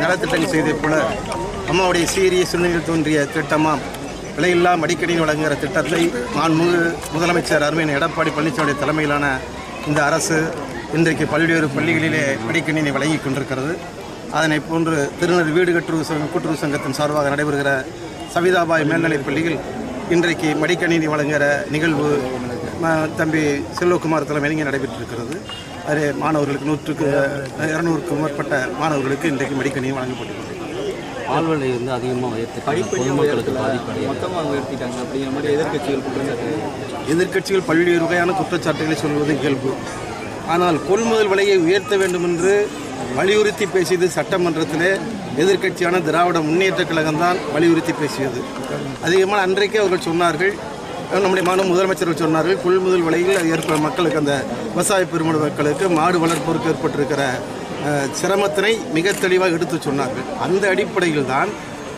நலத்திட்டங்கள் செய்தே போல அம்மாவுடைய சீரிய சிந்தனையில் தோன்றிய திட்டமாம் விலையில்லா மடிக்கணினி வழங்குகிற திட்டத்தை மாண்புமிகு முதலமைச்சர் அருமையின் எடப்பாடி பழனிசாமி தலைமையிலான இந்த அரசு இன்றைக்கு பல்வேறு பள்ளிகளிலே மடிக்கணினி வழங்கி கொண்டிருக்கிறது. அதனை போன்று திருநெல் வீடு கட்டுறவு சங்கம் கூட்டுறவு சங்கத்தின் சார்பாக நடைபெறுகிற சவிதாபாய் மேல்நிலைப் பள்ளியில் இன்றைக்கு மடிக்கணினி வழங்குகிற நிகழ்வு தம்பி செல்வகுமார் தலைமையில் இங்கே நடைபெற்றிருக்கிறது. அதில் மாணவர்களுக்கு நூற்றுக்கு இரநூறுக்கும் மேற்பட்ட மாணவர்களுக்கு இன்றைக்கு மடிக்கணினி வழங்கப்பட்டிருக்கிறது. ஆழ்வலை வந்து அதிகமாக உயர்த்தி பொதுமக்களுக்கு பாதிப்படைய மொத்தமாக உயர்த்திட்டாங்க அப்படிங்கிற மாதிரி எதிர்க்கட்சிகள் குற்றச்சாட்டு எதிர்க்கட்சிகள் பல்வேறு வகையான குற்றச்சாட்டுகளை சொல்வது இயல்பு. ஆனால் கொள்முதல் விலையை உயர்த்த வேண்டும் என்று வலியுறுத்தி பேசியது சட்டமன்றத்திலே எதிர்க்கட்சியான திராவிட முன்னேற்றக் கழகம்தான் வலியுறுத்தி பேசியது. அதிகமாக அன்றைக்கே அவர்கள் சொன்னார்கள். நம்முடைய மாநில முதலமைச்சர்கள் சொன்னார்கள். கொள்முதல் விலையில் ஏற்படும் மக்களுக்கு அந்த விவசாய பெருமள மக்களுக்கு மாடு வளர்ப்போருக்கு ஏற்பட்டிருக்கிற சிரமத்தினை மிக தெளிவாக எடுத்து சொன்னார்கள். அந்த அடிப்படையில் தான்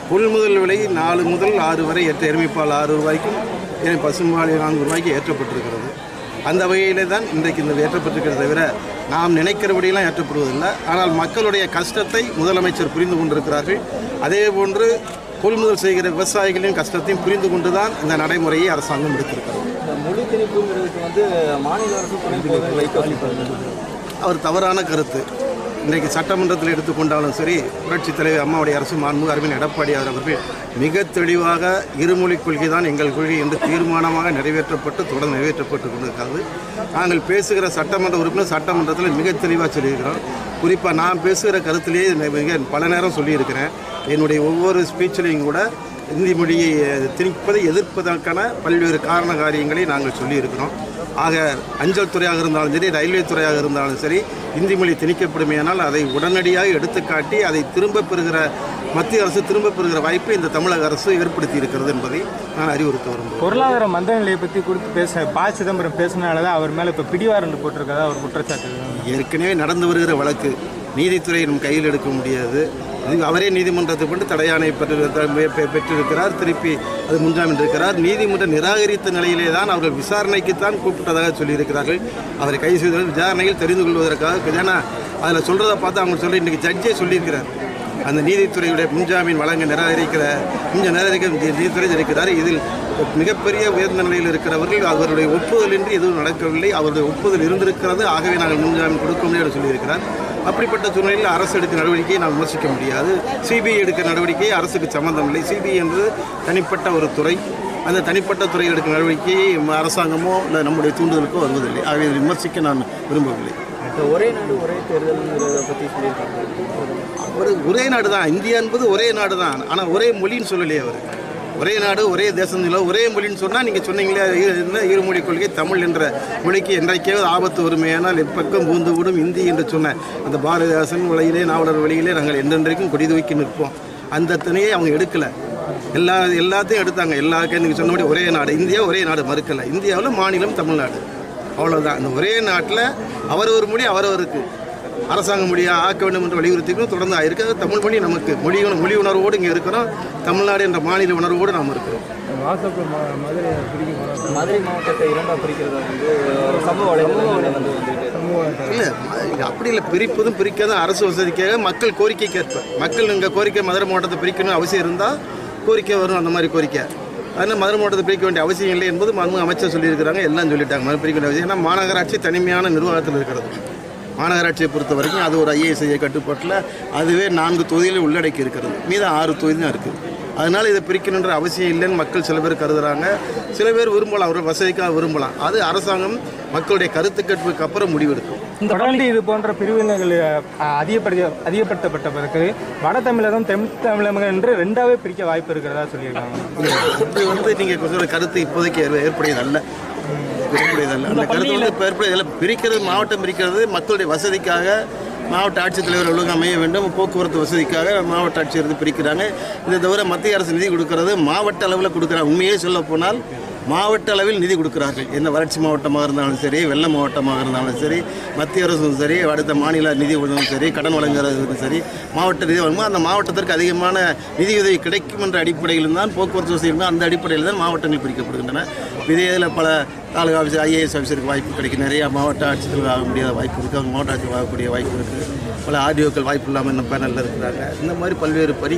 கொள்முதல் விலை நாலு முதல் ஆறு வரை ஏற்ற எருமைப்பால் ஆறு ரூபாய்க்கும் ஏன் பசும்பால் நான்கு ரூபாய்க்கு ஏற்றப்பட்டிருக்கிறது. அந்த வகையிலே தான் இன்றைக்கு இந்த ஏற்றப்பட்டிருக்கிறத தவிர நாம் நினைக்கிறபடியெல்லாம் ஏற்றப்படுவதில்லை. ஆனால் மக்களுடைய கஷ்டத்தை முதலமைச்சர் புரிந்து கொண்டிருக்கிறார்கள். அதே போன்று கொள்முதல் செய்கிற விவசாயிகளின் கஷ்டத்தையும் புரிந்து கொண்டு தான் இந்த நடைமுறையை அரசாங்கம் எடுத்திருக்கிறது. இந்த மொழி திணிப்புங்கிறதுக்கு வந்து மாநில அரசு. அவர் தவறான கருத்து. இன்றைக்கு சட்டமன்றத்தில் எடுத்துக்கொண்டாலும் சரி புரட்சித் தலைவர் அம்மாவுடைய அரசு மாண்பு அரவிந்த் எடப்பாடியார் அவர்கள் மிக தெளிவாக இருமொழிக் கொள்கை தான் எங்கள் கொள்கை என்று தீர்மானமாக நிறைவேற்றப்பட்டு தொடர்ந்து நிறைவேற்றப்பட்டு கொண்டிருக்காது நாங்கள் பேசுகிற சட்டமன்ற உறுப்பினர் சட்டமன்றத்தில் மிக தெளிவாக சொல்லியிருக்கிறோம். குறிப்பாக நான் பேசுகிற கருத்திலேயே மிக பல நேரம் சொல்லியிருக்கிறேன். என்னுடைய ஒவ்வொரு ஸ்பீச்சிலையும் கூட இந்தி மொழியை திணிப்பதை எதிர்ப்பதற்கான பல்வேறு காரண காரியங்களை நாங்கள் சொல்லியிருக்கிறோம். ஆக அஞ்சல் துறையாக இருந்தாலும் சரி ரயில்வே துறையாக இருந்தாலும் சரி இந்தி மொழி திணிக்கப்படுமேயானால் அதை உடனடியாக எடுத்துக்காட்டி அதை திரும்ப பெறுகிற மத்திய அரசு திரும்ப பெறுகிற வாய்ப்பை இந்த தமிழக அரசு ஏற்படுத்தி இருக்கிறது என்பதை நான் அறிவுறுத்த விரும்புகிறேன். பொருளாதார மந்த நிலையை பற்றி கொடுத்து பேச ப. சிதம்பரம் பேசினால தான் அவர் மேலே இப்போ பிடிவாரண்டு போட்டிருக்கதா ஒரு குற்றச்சாட்டு. ஏற்கனவே நடந்து வருகிற வழக்கு நீதித்துறை நம் கையில் எடுக்க முடியாது. அவரே நீதிமன்றத்தை கொண்டு தடையாணை பெற்று பெற்றிருக்கிறார். திருப்பி அது முன்ஜாமீன் இருக்கிறார் நீதிமன்றம் நிராகரித்த நிலையிலே தான் அவர்கள் விசாரணைக்குத்தான் கூப்பிட்டதாக சொல்லியிருக்கிறார்கள். அவரை கைது செய்தவர்கள் விசாரணையில் தெரிந்து கொள்வதற்காக ஏன்னா அதில் சொல்கிறத பார்த்து அவங்க சொல்லி இன்றைக்கி ஜட்ஜே சொல்லியிருக்கிறார். அந்த நீதித்துறையுடைய முன்ஜாமீன் வழங்க நிராகரிக்கிற முன்ஜ நிராகரிக்க நீதித்துறை இருக்கிறார். இதில் மிகப்பெரிய உயர்ந்த நிலையில் இருக்கிறவர்கள் அவருடைய ஒப்புதல் இன்றி எதுவும் நடக்கவில்லை. அவருடைய ஒப்புதல் இருந்திருக்கிறது. ஆகவே நாங்கள் முன்ஜாமீன் கொடுக்க முடியாது என்று சொல்லியிருக்கிறார். அப்படிப்பட்ட சூழ்நிலையில் அரசு எடுக்கும் நடவடிக்கையை நாம் விமர்சிக்க முடியாது. சிபிஐ எடுக்கிற நடவடிக்கை அரசுக்கு சம்பந்தமில்லை சிபிஐ என்பது தனிப்பட்ட ஒரு துறை. அந்த தனிப்பட்ட துறை எடுக்கும் நடவடிக்கையை அரசாங்கமோ இல்லை நம்முடைய தூண்டுதலுக்கோ வருவதில்லை. ஆகவே இதை விமர்சிக்க நான் விரும்பவில்லை. ஒரே நாடு ஒரே தேர்தல்ங்கிறத பற்றி சொல்லியிருக்காங்க. ஒரு ஒரே நாடு தான் இந்தியா என்பது ஒரே நாடு தான் ஆனால் ஒரே மொழின்னு சொல்லலையே அவர். ஒரே நாடு ஒரே தேசம் இல்லை ஒரே மொழின்னு சொன்னால் நீங்கள் சொன்னீங்களே இரு- இருமொழி கொள்கை தமிழ் என்ற மொழிக்கு என்றைக்கே ஆபத்து வருமையானால் எப்பக்கம் பூந்து விடும் இந்தி என்று சொன்ன அந்த பாரதிதாசன் வழியிலே நாவலர் வழியிலே நாங்கள் என்றென்றைக்கும் கொடி தூக்கி நிற்போம். அந்த திணையை அவங்க எடுக்கலை. எல்லா எல்லாத்தையும் எடுத்தாங்க. எல்லாருக்கும் நீங்கள் சொன்னபடி ஒரே நாடு. இந்தியா ஒரே நாடு மறுக்கலை. இந்தியாவில் மாநிலம் தமிழ்நாடு. அவ்வளோதான் இந்த ஒரே நாட்டில் அவரவர் மொழி அவரவருக்கு அரசாங்க மொழியாக ஆக்க வேண்டும் என்று வலியுறுத்திக்கணும் தொடர்ந்து ஆயிருக்கு. தமிழ் மொழி நமக்கு மொழி மொழி உணர்வோடு இங்கே இருக்கிறோம். தமிழ்நாடு என்ற மாநில உணர்வோடு நாம் இருக்கிறோம். மதுரை மாவட்டத்தை இரண்டாக பிரிக்கிறதா வந்து சமூக வலைதளங்களில் வந்து வந்துருக்கு. இல்லை அப்படி இல்லை பிரிப்பதும் பிரிக்காதும் அரசு வசதிக்காக மக்கள் கோரிக்கைக்கு ஏற்ப மக்கள் இங்கே கோரிக்கை மதுரை மாவட்டத்தை பிரிக்கணும் அவசியம் இருந்தால் கோரிக்கை வரும் அந்த மாதிரி கோரிக்கை. அதனால் மதுரை மாவட்டத்தை பிரிக்க வேண்டிய அவசியம் இல்லை என்பது மனு அமைச்சர் சொல்லியிருக்கிறாங்க. எல்லாம் சொல்லிட்டாங்க. மதுரை பிரிக்க வேண்டிய அவசியம். ஏன்னா மாநகராட்சி தனிமையான நிர்வாகத்தில் இருக்கிறது. மாநகராட்சியை பொறுத்த வரைக்கும் அது ஒரு ஐஏஎஸ்ஐ கட்டுப்பாட்டில் அதுவே நான்கு தொகுதிகளை உள்ளடக்கி இருக்கிறது. மீதம் ஆறு தொகுதி தான் இருக்குது அதனால் இதை பிரிக்கணுன்ற அவசியம் இல்லைன்னு மக்கள் சில பேர் கருதுறாங்க. சில பேர் விரும்பலாம் அவர்கள் வசதிக்காக விரும்பலாம். அது அரசாங்கம் மக்களுடைய கருத்து கேட்புக்கு அப்புறம் முடிவெடுக்கும். தொடர்ந்து இது போன்ற பிரிவினைகள் அதிகப்படுத்த அதிகப்படுத்தப்பட்ட பிறகு வட தமிழகம் தென் தமிழகம் என்று ரெண்டாவே பிரிக்க வாய்ப்பு இருக்கிறதா சொல்லியிருக்காங்க? இது வந்து நீங்கள் சொல்கிற கருத்து இப்போதைக்கு ஏற்ப- ஏற்புடையதல்ல ஏற்புடையதல்ல அந்த கருத்து வந்து இப்போ ஏற்புடையதில்லை பிரிக்கிறது மாவட்டம் பிரிக்கிறது மக்களுடைய வசதிக்காக மாவட்ட ஆட்சித்தலைவர் ஒழுங்கு அமைய வேண்டும் போக்குவரத்து வசதிக்காக மாவட்ட ஆட்சியர் பிரிக்கிறாங்க. இதை தவிர மத்திய அரசு நிதி கொடுக்கறது மாவட்ட அளவில் கொடுக்குறாங்க. உண்மையே சொல்ல போனால் மாவட்ட அளவில் நிதி கொடுக்கிறார்கள். எந்த வறட்சி மாவட்டமாக இருந்தாலும் சரி வெள்ள மாவட்டமாக இருந்தாலும் சரி மத்திய அரசும் சரி அடுத்த மாநில நிதி உதவும் சரி கடன் வழங்குறதுக்கும் சரி மாவட்ட நிதி வழங்கும். அந்த மாவட்டத்திற்கு அதிகமான நிதியுதவி கிடைக்கும் என்ற அடிப்படையில் தான் போக்குவரத்து வசதி இருந்தால் அந்த அடிப்படையில் தான் மாவட்டங்கள் பிரிக்கப்படுகின்றன. இதே இதில் பல தாலுகா ஆஃபீஸர் ஐஏஎஸ் ஆஃபீஸருக்கு வாய்ப்பு கிடைக்கும். நிறையா மாவட்ட ஆட்சித்தலைவர் ஆக முடியாத வாய்ப்பு இருக்குது அவங்க மாவட்ட ஆட்சியர் ஆகக்கூடிய வாய்ப்பு இருக்குது பல ஆர்டிஓக்கள் வாய்ப்பு இல்லாமல் இன்னும் பேனலில் இருக்கிறாங்க. இந்த மாதிரி பல்வேறு பணி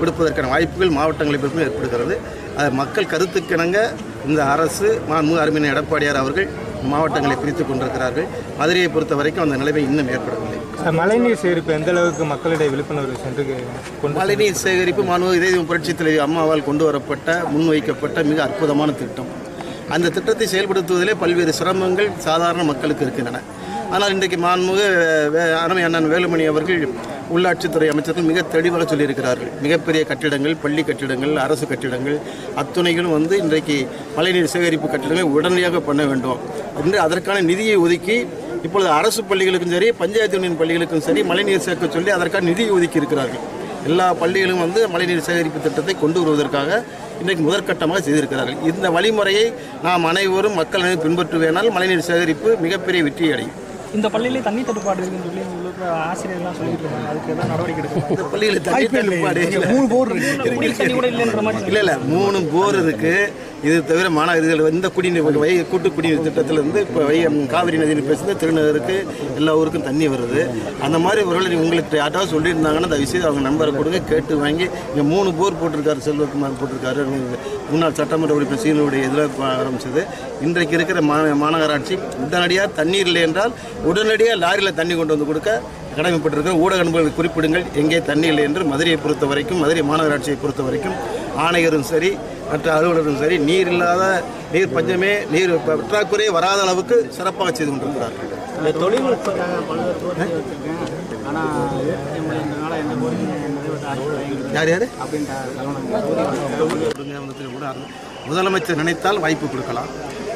கொடுப்பதற்கான வாய்ப்புகள் மாவட்டங்களை பொறுத்து ஏற்படுகிறது. அது மக்கள் கருத்துக்கிணங்க இந்த அரசு மாண்பு அருமையான எடப்பாடியார் அவர்கள் மாவட்டங்களை பிரித்து கொண்டிருக்கிறார்கள். மதுரையை பொறுத்த வரைக்கும் அந்த நிலைமை இன்னும் ஏற்படவில்லை. மழைநீர் சேகரிப்பு எந்த அளவுக்கு மக்களிடையே விழிப்புணர்வு சென்று மழைநீர் சேகரிப்பு மாண்பு இதே புரட்சி தலைவி அம்மாவால் கொண்டு வரப்பட்ட முன்வைக்கப்பட்ட மிக அற்புதமான திட்டம். அந்த திட்டத்தை செயல்படுத்துவதிலே பல்வேறு சிரமங்கள் சாதாரண மக்களுக்கு இருக்கின்றன. ஆனால் இன்றைக்கு மாண்புமிகு வே- அருமை அண்ணன் வேலுமணி அவர்கள் உள்ளாட்சித்துறை அமைச்சர்கள் மிக தெளிவாக சொல்லியிருக்கிறார்கள். மிகப்பெரிய கட்டிடங்கள் பள்ளி கட்டிடங்கள் அரசு கட்டிடங்கள் அத்துணைகளும் வந்து இன்றைக்கு மழைநீர் சேகரிப்பு கட்டிடங்களை உடனடியாக பண்ண வேண்டும். என்று அதற்கான நிதியை ஒதுக்கி இப்பொழுது அரசு பள்ளிகளுக்கும் சரி பஞ்சாயத்து யூனியன் பள்ளிகளுக்கும் சரி மழைநீர் சேர்க்க சொல்லி அதற்கான நிதியை ஒதுக்கி இருக்கிறார்கள். எல்லா பள்ளிகளும் வந்து மழைநீர் சேகரிப்பு திட்டத்தை கொண்டு வருவதற்காக இன்றைக்கு முதற்கட்டமாக செய்திருக்கிறார்கள். இந்த வழிமுறையை நாம் அனைவரும் மக்கள் அனைவரும் பின்பற்றுவேனால் மழைநீர் சேகரிப்பு மிகப்பெரிய வெற்றி அடையும் இந்த பள்ளியிலே தண்ணி தட்டுப்பாடு இருக்குன்னு சொல்லி உங்களுக்கு ஆசிரியர்லாம் சொல்லிட்டு இருக்காங்க அதுக்கு ஏதாவது நடவடிக்கை எடுக்கணும் இந்த பள்ளியில் தண்ணி தட்டுப்பாடு மூணு போர் இருக்கு. தண்ணி கூட இல்லைன்ற மாதிரி இல்லை இல்லை. மூணு போர் இருக்கு. இது தவிர மாநகர்கள் இந்த குடிநீர் வை கூட்டு குடிநீர் திட்டத்தில் இருந்து இப்போ வை காவிரி நதியில் பேசுது திருநகருக்கு எல்லா ஊருக்கும் தண்ணி வருது. அந்த மாதிரி ஒருவேளை உங்களுக்கு யார்ட்டாவது சொல்லியிருந்தாங்கன்னா அந்த விஷயத்தை அவங்க நம்பரை கொடுங்க கேட்டு வாங்கி இங்கே மூணு போர் போட்டிருக்காரு செல்வகுமார் போட்டிருக்காரு முன்னாள் சட்டமன்ற உறுப்பினர் சீனுடைய இதில் ஆரம்பிச்சது. இன்றைக்கு இருக்கிற மா மாநகராட்சி உடனடியாக தண்ணீர் இல்லை என்றால் உடனடியாக லாரியில் தண்ணி கொண்டு வந்து கொடுக்க கடமைப்பட்டிருக்கிற ஊடக நண்பர்கள் குறிப்பிடுங்கள் எங்கே தண்ணி இல்லை என்று மதுரையை பொறுத்த வரைக்கும் மதுரை மாநகராட்சியை பொறுத்த வரைக்கும் ஆணையரும் சரி மற்ற அலுவலரும் சரி நீர் இல்லாத நீர் பஞ்சமே நீர் பற்றாக்குறையே வராத அளவுக்கு சிறப்பாக செய்து கொண்டிருக்கிறார்கள் இந்த யார் யார்? கூட முதலமைச்சர் நினைத்தால் வாய்ப்பு கொடுக்கலாம்.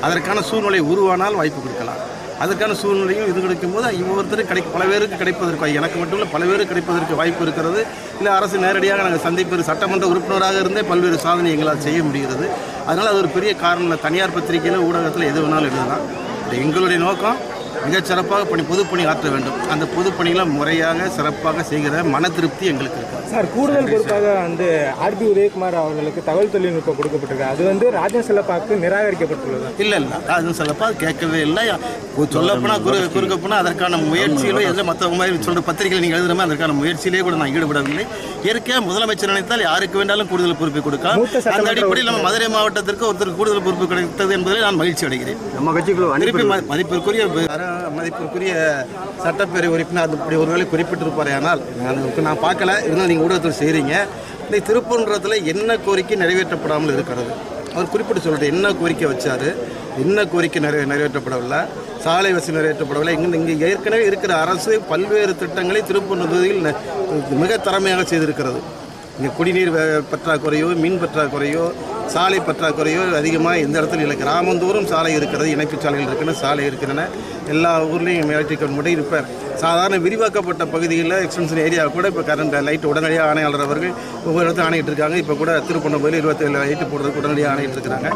அதற்கான சூழ்நிலை உருவானால் வாய்ப்பு கொடுக்கலாம். அதுக்கான சூழ்நிலையும் இது கிடைக்கும் போது ஒவ்வொருத்தரும் கிடை பல பேருக்கு கிடைப்பதற்கு எனக்கு மட்டும் இல்லை பல பேருக்கு கிடைப்பதற்கு வாய்ப்பு இருக்கிறது. இல்லை அரசு நேரடியாக நாங்கள் சந்திப்பு சட்டமன்ற உறுப்பினராக இருந்தே பல்வேறு சாதனை எங்களால் செய்ய முடிகிறது. அதனால் அது ஒரு பெரிய காரணம். தனியார் பத்திரிகையில் ஊடகத்தில் எது வேணாலும் எழுதலாம். எங்களுடைய நோக்கம். மிகச் சிறப்பாக பணி பொதுப்பணி ஆற்ற வேண்டும். அந்த பொதுப்பணிகளை முறையாக சிறப்பாக செய்கிற மன திருப்தி எங்களுக்கு இருக்குது சார் கூடுதல் பொறுப்பாக வந்து ஆர்பி உதயகுமார் அவர்களுக்கு தகவல் தொழில்நுட்பம் கொடுக்கப்பட்டிருக்கு. அது வந்து ராஜன் செல்லப்பாக்கு நிராகரிக்கப்பட்டுள்ளது? இல்லை இல்லை. அது சொல்லப்பா கேட்கவே இல்லை. சொல்லப்போனால் குறு குறுக்க போனால் அதற்கான முயற்சியிலோ எதில் மற்றவங்க மாதிரி சொல்கிற பத்திரிகையில் நீங்கள் எழுதுற மாதிரி அதற்கான முயற்சியிலே கூட நான் ஈடுபடவில்லை. இயற்கையாக முதலமைச்சர் நினைத்தால் யாருக்கு வேண்டாலும் கூடுதல் பொறுப்பை கொடுக்கலாம். அந்த அடிப்படையில் நம்ம மதுரை மாவட்டத்திற்கு ஒருத்தர் கூடுதல் பொறுப்பு கிடைத்தது என்பதில் நான் மகிழ்ச்சி அடைகிறேன் நம்ம கட்சிக்குள்ள மதிப்பிற்குரிய மதிப்பிற்குரிய சட்டப்பேரவை உறுப்பினர் அப்படி இப்படி ஒருவேளை குறிப்பிட்டிருப்பாரே ஆனால் நான் நான் பார்க்கல. இருந்தாலும் நீங்கள் ஊடகத்தில் செய்கிறீங்க இந்த திருப்பன்றத்தில் என்ன கோரிக்கை நிறைவேற்றப்படாமல் இருக்கிறது? அவர் குறிப்பிட்டு சொல்லிட்டு என்ன கோரிக்கை வச்சார்? என்ன கோரிக்கை நிறைவே நிறைவேற்றப்படவில்லை? சாலை வசதி நிறைவேற்றப்படவில்லை. இங்கே இங்கே ஏற்கனவே இருக்கிற அரசு பல்வேறு திட்டங்களை திருப்பன்றதில் மிக திறமையாக செய்திருக்கிறது. இங்கே குடிநீர் பற்றாக்குறையோ மின் பற்றாக்குறையோ சாலை பற்றாக்குறையோ அதிகமாக எந்த இடத்துல இல்லை. கிராமந்தோறும் சாலை இருக்கிறது இணைப்பு சாலைகள் இருக்கின்றன சாலை இருக்கின்றன. எல்லா ஊர்லேயும் எலக்ட்ரிக்கல் முறை இருப்பார். சாதாரண விரிவாக்கப்பட்ட பகுதிகளில் எக்ஸ்டென்ஷன் ஏரியா கூட இப்போ கரண்ட் லைட் உடனடியாக ஆணையாளர் அவர்கள் ஒவ்வொரு இடத்துல ஆணையிட்டு இருக்காங்க. இப்போ கூட திருப்பணம்பதியில் இருபத்தேழு லைட்டு போடுறதுக்கு உடனடியாக ஆணையிட்டு இருக்கிறாங்க.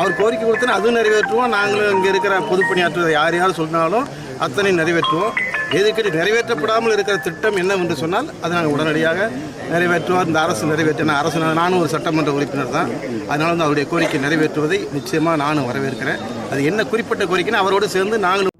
அவர் கோரிக்கை கொடுத்தனா அதுவும் நிறைவேற்றுவோம். நாங்களும் இங்கே இருக்கிற பொதுப்பணியாற்றுவதை யார் யார் சொன்னாலும் அத்தனை நிறைவேற்றுவோம். எதுக்கடி நிறைவேற்றப்படாமல் இருக்கிற திட்டம் என்னவென்று சொன்னால் அதை நாங்கள் உடனடியாக நிறைவேற்றுவோம். இந்த அரசு நிறைவேற்றின அரசு நானும் ஒரு சட்டமன்ற உறுப்பினர் தான். அதனால வந்து அவருடைய கோரிக்கை நிறைவேற்றுவதை நிச்சயமாக நானும் வரவேற்கிறேன். அது என்ன குறிப்பிட்ட கோரிக்கைன்னு அவரோடு சேர்ந்து நாங்களும்